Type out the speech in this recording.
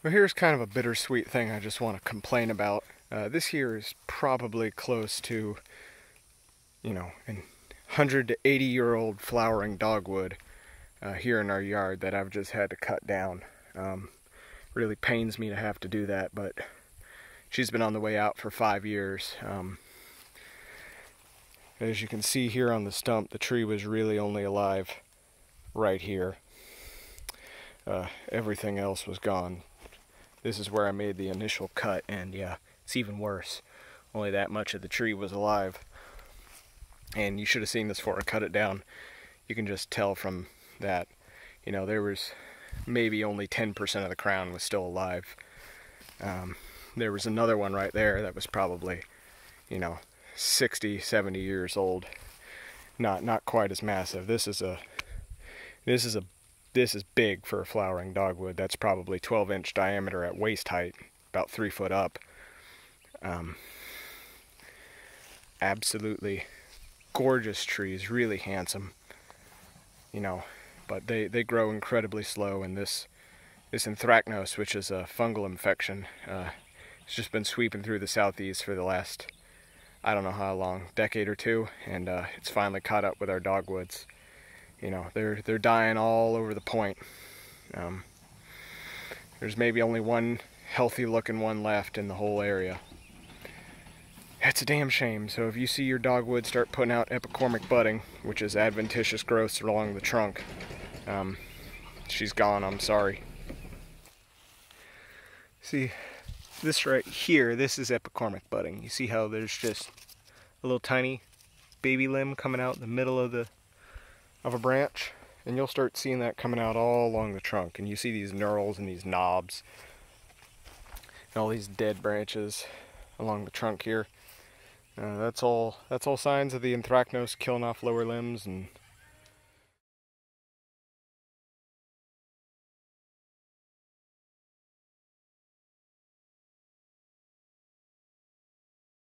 Well, here's kind of a bittersweet thing I just want to complain about. Uh, this here is probably close to, you know, an 100 to 80 year old flowering dogwood uh, here in our yard that I've just had to cut down. Um, really pains me to have to do that, but she's been on the way out for five years. Um, as you can see here on the stump, the tree was really only alive right here. Uh, everything else was gone. This is where I made the initial cut, and yeah, it's even worse. Only that much of the tree was alive. And you should have seen this before I cut it down. You can just tell from that, you know, there was maybe only 10% of the crown was still alive. Um, there was another one right there that was probably, you know, 60, 70 years old. Not not quite as massive. This is a this is a this is big for a flowering dogwood. That's probably 12 inch diameter at waist height, about three foot up. Um, absolutely gorgeous trees, really handsome. You know, but they, they grow incredibly slow and this this anthracnose, which is a fungal infection, uh, it's just been sweeping through the southeast for the last, I don't know how long, decade or two, and uh, it's finally caught up with our dogwoods. You know, they're they're dying all over the point. Um, there's maybe only one healthy looking one left in the whole area. That's a damn shame. So if you see your dogwood start putting out epicormic budding, which is adventitious growths along the trunk, um, she's gone, I'm sorry. See, this right here, this is epicormic budding. You see how there's just a little tiny baby limb coming out in the middle of the of a branch? And you'll start seeing that coming out all along the trunk. And you see these knurls and these knobs and all these dead branches along the trunk here. Uh, that's all. That's all signs of the anthracnose killing off lower limbs and